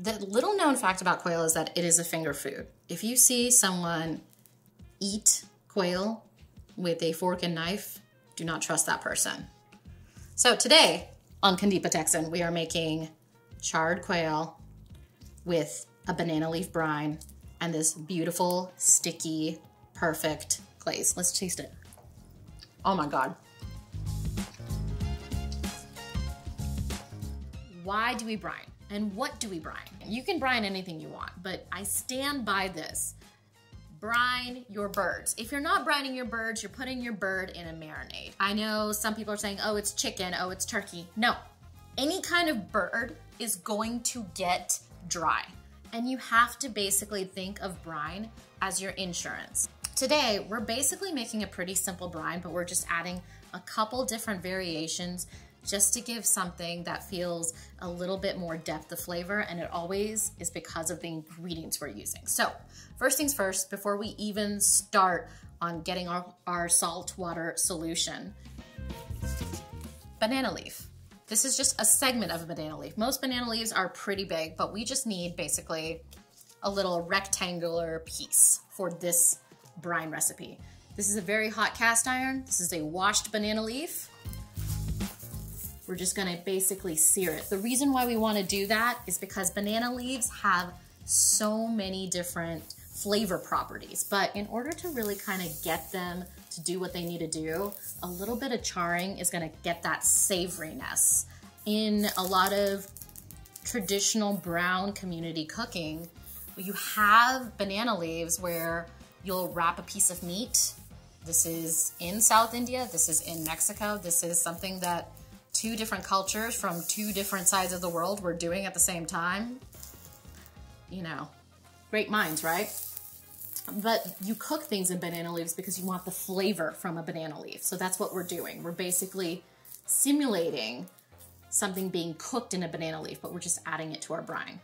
the little known fact about quail is that it is a finger food. If you see someone eat quail with a fork and knife, do not trust that person. So today on KanDeepa Texan, we are making charred quail with a banana leaf brine and this beautiful, sticky, perfect glaze. Let's taste it. Oh my God. Why do we brine? And what do we brine? You can brine anything you want, but I stand by this. Brine your birds. If you're not brining your birds, you're putting your bird in a marinade. I know some people are saying, oh, it's chicken, oh, it's turkey. No, any kind of bird is going to get dry. And you have to basically think of brine as your insurance. Today, we're basically making a pretty simple brine, but we're just adding a couple different variations just to give something that feels a little bit more depth of flavor and it always is because of the ingredients we're using. So first things first, before we even start on getting our, our salt water solution, banana leaf. This is just a segment of a banana leaf. Most banana leaves are pretty big, but we just need basically a little rectangular piece for this brine recipe. This is a very hot cast iron. This is a washed banana leaf. We're just gonna basically sear it. The reason why we wanna do that is because banana leaves have so many different flavor properties, but in order to really kind of get them to do what they need to do, a little bit of charring is gonna get that savoriness. In a lot of traditional brown community cooking, you have banana leaves where you'll wrap a piece of meat. This is in South India, this is in Mexico, this is something that two different cultures from two different sides of the world were doing at the same time. You know, great minds, right? But you cook things in banana leaves because you want the flavor from a banana leaf. So that's what we're doing. We're basically simulating something being cooked in a banana leaf, but we're just adding it to our brine.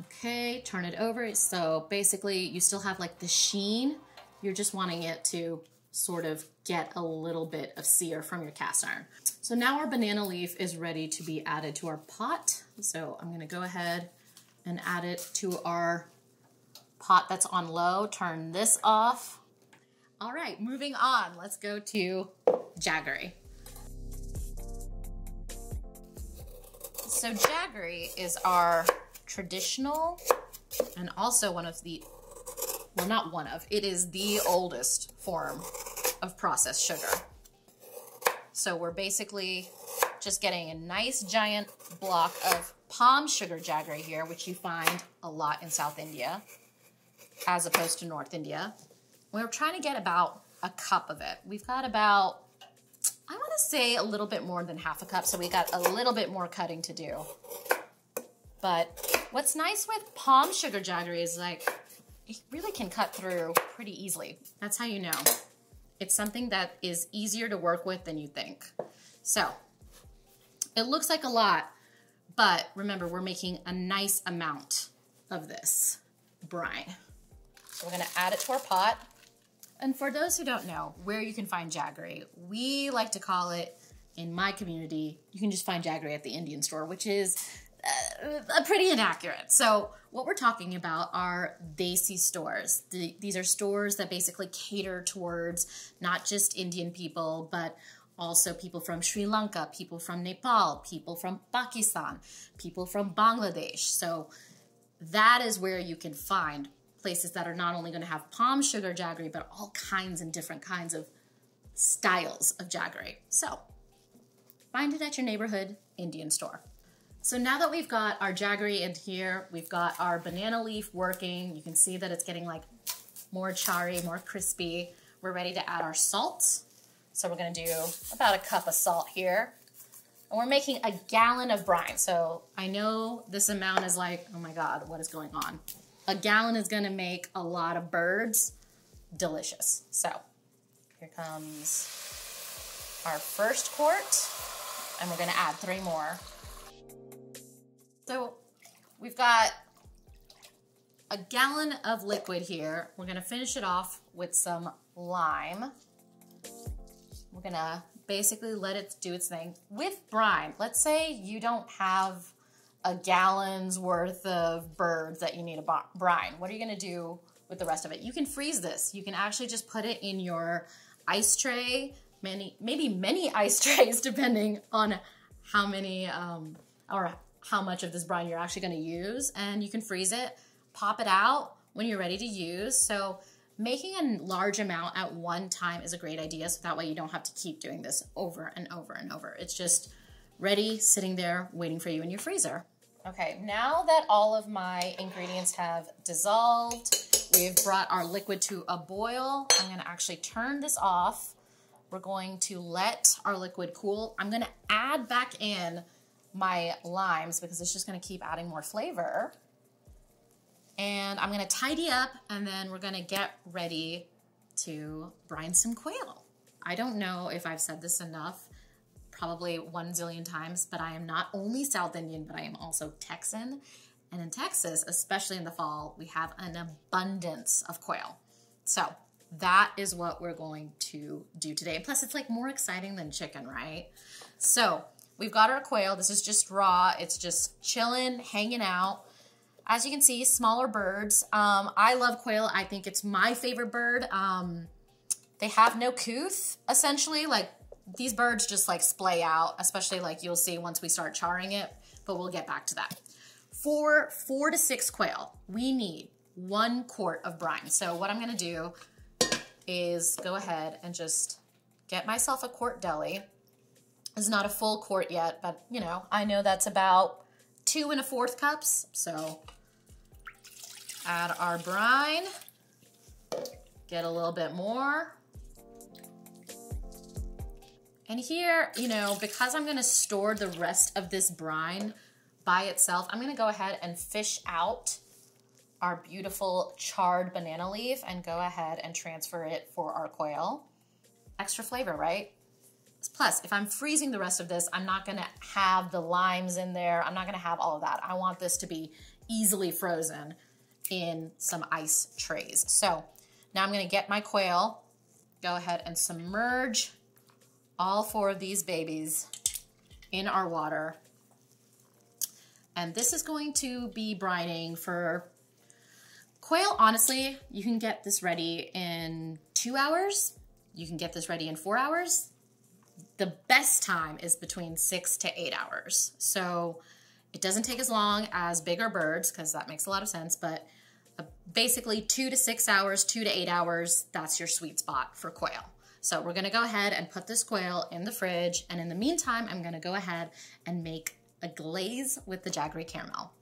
Okay, turn it over. So basically you still have like the sheen. You're just wanting it to sort of get a little bit of sear from your cast iron. So now our banana leaf is ready to be added to our pot. So I'm gonna go ahead and add it to our pot that's on low. Turn this off. All right, moving on. Let's go to jaggery. So jaggery is our traditional and also one of the well, not one of, it is the oldest form of processed sugar. So we're basically just getting a nice giant block of palm sugar jaggery here, which you find a lot in South India, as opposed to North India. We're trying to get about a cup of it. We've got about, I want to say a little bit more than half a cup, so we got a little bit more cutting to do. But what's nice with palm sugar jaggery is like it really can cut through pretty easily. That's how you know. It's something that is easier to work with than you think. So it looks like a lot, but remember, we're making a nice amount of this brine. So we're gonna add it to our pot. And for those who don't know where you can find jaggery, we like to call it, in my community, you can just find jaggery at the Indian store, which is uh, pretty inaccurate. So what we're talking about are desi stores. The, these are stores that basically cater towards not just Indian people, but also people from Sri Lanka, people from Nepal, people from Pakistan, people from Bangladesh. So that is where you can find places that are not only going to have palm sugar jaggery, but all kinds and different kinds of styles of jaggery. So find it at your neighborhood Indian store. So now that we've got our jaggery in here, we've got our banana leaf working. You can see that it's getting like more charry, more crispy. We're ready to add our salt. So we're gonna do about a cup of salt here. And we're making a gallon of brine. So I know this amount is like, oh my God, what is going on? A gallon is gonna make a lot of birds delicious. So here comes our first quart and we're gonna add three more. So we've got a gallon of liquid here. We're gonna finish it off with some lime. We're gonna basically let it do its thing. With brine, let's say you don't have a gallon's worth of birds that you need a brine. What are you gonna do with the rest of it? You can freeze this. You can actually just put it in your ice tray, many, maybe many ice trays, depending on how many um, or how much of this brine you're actually gonna use. And you can freeze it, pop it out when you're ready to use. So making a large amount at one time is a great idea. So that way you don't have to keep doing this over and over and over. It's just ready, sitting there, waiting for you in your freezer. Okay, now that all of my ingredients have dissolved, we've brought our liquid to a boil. I'm gonna actually turn this off. We're going to let our liquid cool. I'm gonna add back in my limes because it's just gonna keep adding more flavor. And I'm gonna tidy up and then we're gonna get ready to brine some quail. I don't know if I've said this enough, probably one zillion times, but I am not only South Indian, but I am also Texan. And in Texas, especially in the fall, we have an abundance of quail. So that is what we're going to do today. Plus, it's like more exciting than chicken, right? So we've got our quail. This is just raw. It's just chilling, hanging out. As you can see, smaller birds. Um, I love quail. I think it's my favorite bird. Um, they have no couth, essentially. Like these birds just like splay out, especially like you'll see once we start charring it, but we'll get back to that. For four to six quail, we need one quart of brine. So what I'm gonna do is go ahead and just get myself a quart deli. It's not a full quart yet, but you know, I know that's about two and a fourth cups. So add our brine, get a little bit more. And here, you know, because I'm gonna store the rest of this brine by itself, I'm gonna go ahead and fish out our beautiful charred banana leaf and go ahead and transfer it for our quail. Extra flavor, right? Plus, if I'm freezing the rest of this, I'm not gonna have the limes in there. I'm not gonna have all of that. I want this to be easily frozen in some ice trays. So now I'm gonna get my quail, go ahead and submerge all four of these babies in our water. And this is going to be brining for quail. Honestly, you can get this ready in two hours. You can get this ready in four hours. The best time is between six to eight hours. So it doesn't take as long as bigger birds because that makes a lot of sense, but uh, basically two to six hours, two to eight hours, that's your sweet spot for quail. So we're gonna go ahead and put this quail in the fridge. And in the meantime, I'm gonna go ahead and make a glaze with the Jaggery caramel.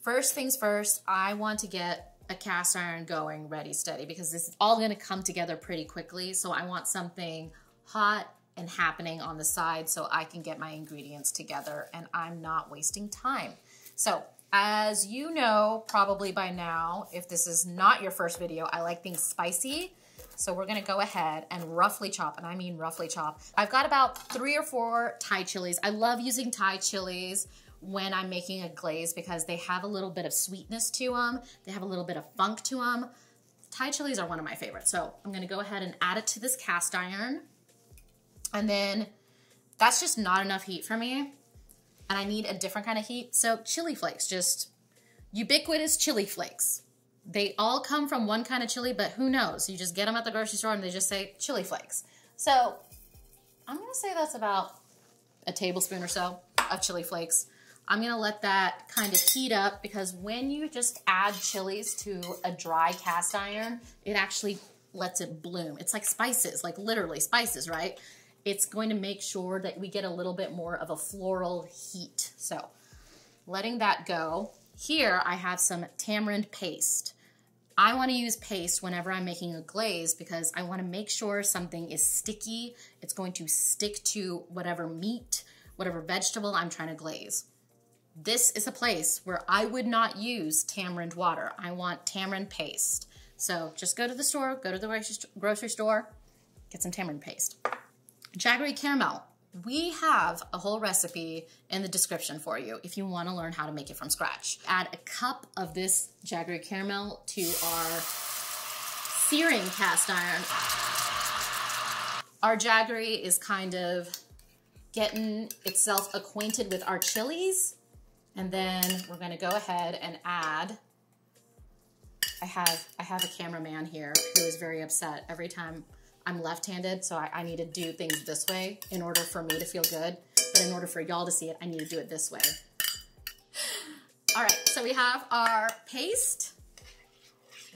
First things first, I want to get a cast iron going ready steady because this is all gonna come together pretty quickly. So I want something hot and happening on the side so I can get my ingredients together and I'm not wasting time. So as you know, probably by now, if this is not your first video, I like things spicy. So we're gonna go ahead and roughly chop, and I mean roughly chop. I've got about three or four Thai chilies. I love using Thai chilies when I'm making a glaze because they have a little bit of sweetness to them. They have a little bit of funk to them. Thai chilies are one of my favorites. So I'm gonna go ahead and add it to this cast iron. And then that's just not enough heat for me. And I need a different kind of heat. So chili flakes, just ubiquitous chili flakes. They all come from one kind of chili, but who knows? You just get them at the grocery store and they just say chili flakes. So I'm gonna say that's about a tablespoon or so of chili flakes. I'm gonna let that kind of heat up because when you just add chilies to a dry cast iron, it actually lets it bloom. It's like spices, like literally spices, right? It's going to make sure that we get a little bit more of a floral heat. So letting that go. Here I have some tamarind paste. I want to use paste whenever I'm making a glaze because I want to make sure something is sticky. It's going to stick to whatever meat, whatever vegetable I'm trying to glaze. This is a place where I would not use tamarind water. I want tamarind paste. So just go to the store, go to the grocery store, get some tamarind paste. Jaggery caramel we have a whole recipe in the description for you if you want to learn how to make it from scratch. Add a cup of this Jaggery caramel to our searing cast iron. Our Jaggery is kind of getting itself acquainted with our chilies And then we're gonna go ahead and add, I have, I have a cameraman here who is very upset every time I'm left-handed, so I, I need to do things this way in order for me to feel good. But in order for y'all to see it, I need to do it this way. All right, so we have our paste.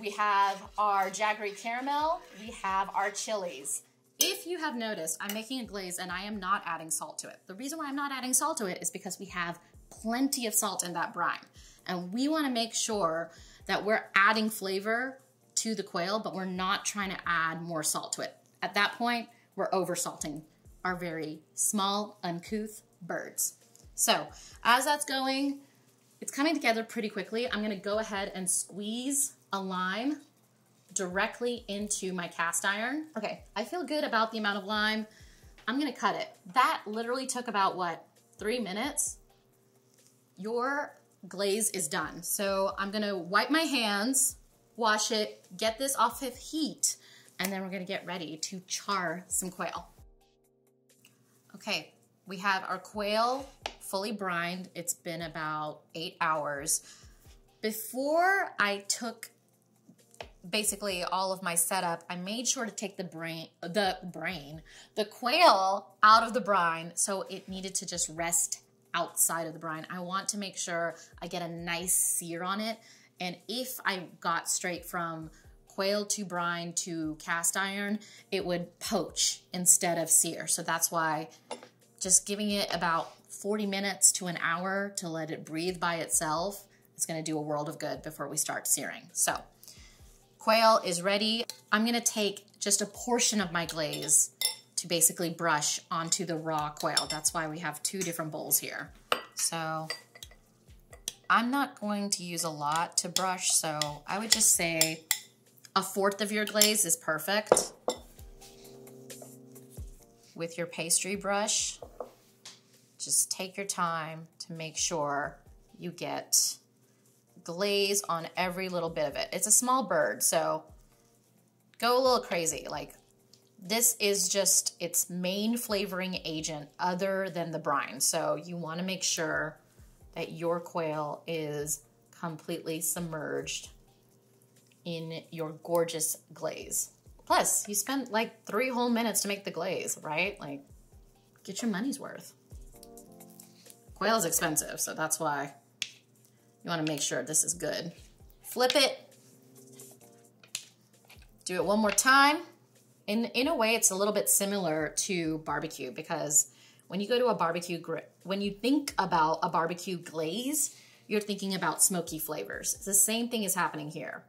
We have our Jaggery caramel. We have our chilies. If you have noticed, I'm making a glaze and I am not adding salt to it. The reason why I'm not adding salt to it is because we have plenty of salt in that brine. And we wanna make sure that we're adding flavor to the quail, but we're not trying to add more salt to it. At that point, we're over salting our very small, uncouth birds. So as that's going, it's coming together pretty quickly. I'm gonna go ahead and squeeze a lime directly into my cast iron. Okay, I feel good about the amount of lime. I'm gonna cut it. That literally took about what, three minutes? Your glaze is done. So I'm gonna wipe my hands, wash it, get this off of heat, and then we're gonna get ready to char some quail. Okay, we have our quail fully brined. It's been about eight hours. Before I took basically all of my setup, I made sure to take the brain, the brain, the quail out of the brine so it needed to just rest outside of the brine. I want to make sure I get a nice sear on it. And if I got straight from quail to brine to cast iron, it would poach instead of sear. So that's why just giving it about 40 minutes to an hour to let it breathe by itself is gonna do a world of good before we start searing. So quail is ready. I'm gonna take just a portion of my glaze to basically brush onto the raw quail. That's why we have two different bowls here. So I'm not going to use a lot to brush, so I would just say a fourth of your glaze is perfect. With your pastry brush, just take your time to make sure you get glaze on every little bit of it. It's a small bird, so go a little crazy. Like this is just its main flavoring agent other than the brine. So you wanna make sure that your quail is completely submerged in your gorgeous glaze. Plus, you spent like three whole minutes to make the glaze, right? Like, get your money's worth. Quail is expensive, so that's why you wanna make sure this is good. Flip it. Do it one more time. In, in a way, it's a little bit similar to barbecue because when you go to a barbecue, when you think about a barbecue glaze, you're thinking about smoky flavors. It's the same thing is happening here.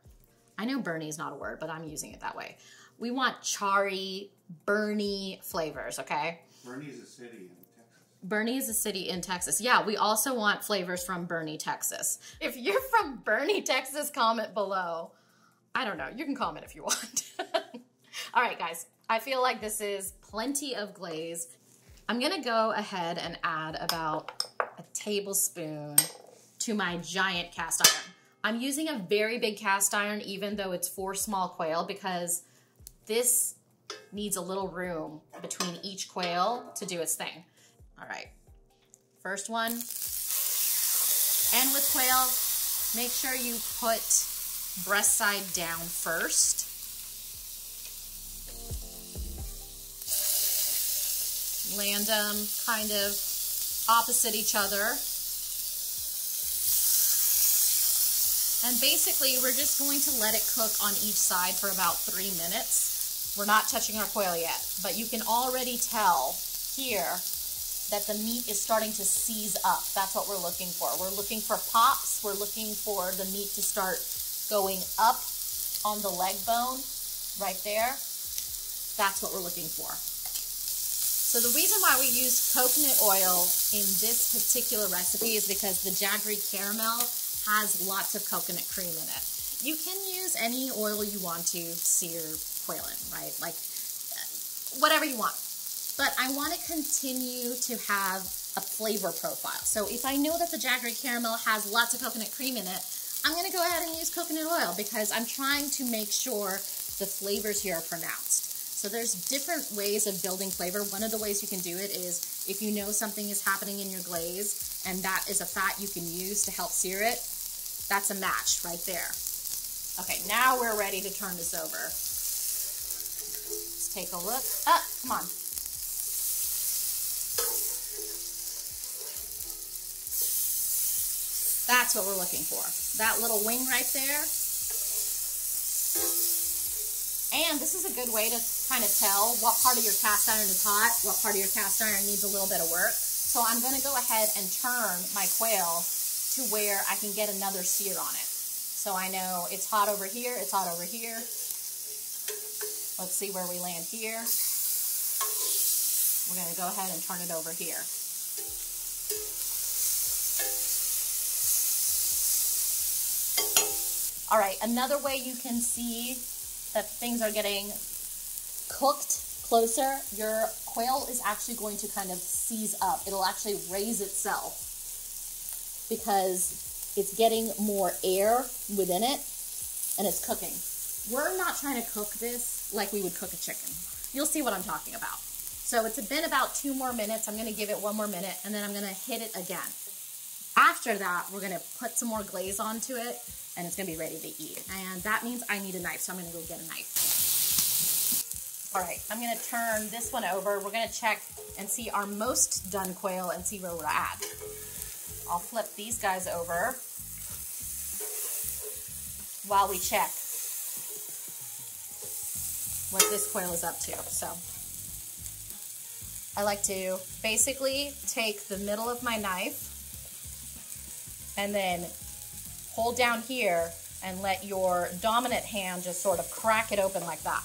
I know Bernie is not a word, but I'm using it that way. We want charry, burny flavors, okay? Boerne is a city. In Texas. Boerne is a city in Texas. Yeah, we also want flavors from Boerne, Texas. If you're from Boerne, Texas, comment below. I don't know. You can comment if you want. All right, guys. I feel like this is plenty of glaze. I'm going to go ahead and add about a tablespoon to my giant cast iron. I'm using a very big cast iron even though it's for small quail because this needs a little room between each quail to do its thing. All right, first one. And with quail, make sure you put breast side down first. Land them kind of opposite each other. And basically, we're just going to let it cook on each side for about three minutes. We're not touching our quail yet, but you can already tell here that the meat is starting to seize up. That's what we're looking for. We're looking for pops. We're looking for the meat to start going up on the leg bone right there. That's what we're looking for. So the reason why we use coconut oil in this particular recipe is because the Jaggery caramel has lots of coconut cream in it. You can use any oil you want to sear quail in, right? Like uh, whatever you want but I want to continue to have a flavor profile. So if I know that the Jaggery caramel has lots of coconut cream in it, I'm going to go ahead and use coconut oil because I'm trying to make sure the flavors here are pronounced. So there's different ways of building flavor. One of the ways you can do it is if you know something is happening in your glaze, and that is a fat you can use to help sear it, that's a match right there. Okay, now we're ready to turn this over. Let's take a look. Ah, come on. That's what we're looking for. That little wing right there. And this is a good way to kind of tell what part of your cast iron is hot, what part of your cast iron needs a little bit of work. So I'm going to go ahead and turn my quail to where I can get another sear on it. So I know it's hot over here, it's hot over here. Let's see where we land here. We're going to go ahead and turn it over here. All right, another way you can see that things are getting cooked closer, your quail is actually going to kind of seize up. It'll actually raise itself because it's getting more air within it and it's cooking. We're not trying to cook this like we would cook a chicken. You'll see what I'm talking about. So it's been about two more minutes. I'm gonna give it one more minute and then I'm gonna hit it again. After that, we're gonna put some more glaze onto it and it's gonna be ready to eat. And that means I need a knife, so I'm gonna go get a knife. All right, I'm gonna turn this one over. We're gonna check and see our most done quail and see where we're at. I'll flip these guys over while we check what this quail is up to. So I like to basically take the middle of my knife and then hold down here and let your dominant hand just sort of crack it open like that.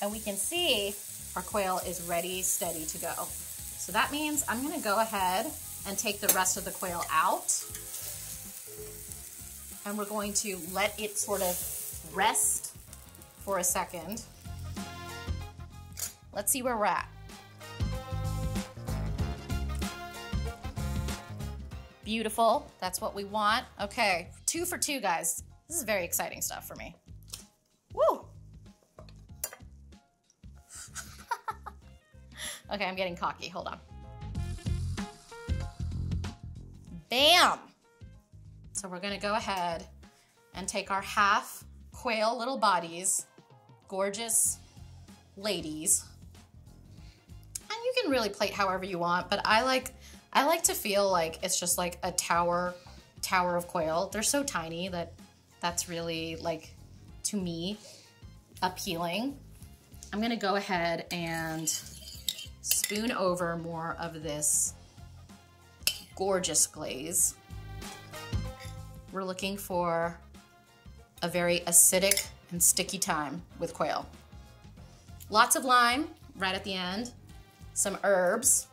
And we can see our quail is ready, steady to go. So that means I'm gonna go ahead and take the rest of the quail out. And we're going to let it sort of rest for a second. Let's see where we're at. Beautiful. That's what we want. Okay, two for two, guys. This is very exciting stuff for me. Woo! okay, I'm getting cocky. Hold on. Bam! So we're gonna go ahead and take our half quail little bodies, gorgeous ladies. And you can really plate however you want, but I like I like to feel like it's just like a tower tower of quail. They're so tiny that that's really like to me appealing. I'm gonna go ahead and spoon over more of this gorgeous glaze. We're looking for a very acidic and sticky time with quail. Lots of lime right at the end, some herbs,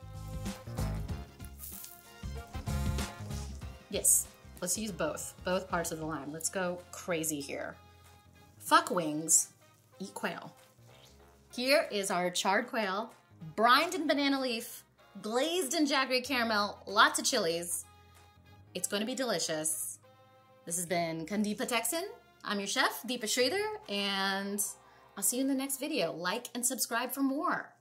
Yes, let's use both, both parts of the lime. Let's go crazy here. Fuck wings, eat quail. Here is our charred quail, brined in banana leaf, glazed in jaggery caramel, lots of chilies. It's going to be delicious. This has been KanDeepa Texan. I'm your chef, Deepa Shridhar, and I'll see you in the next video. Like and subscribe for more.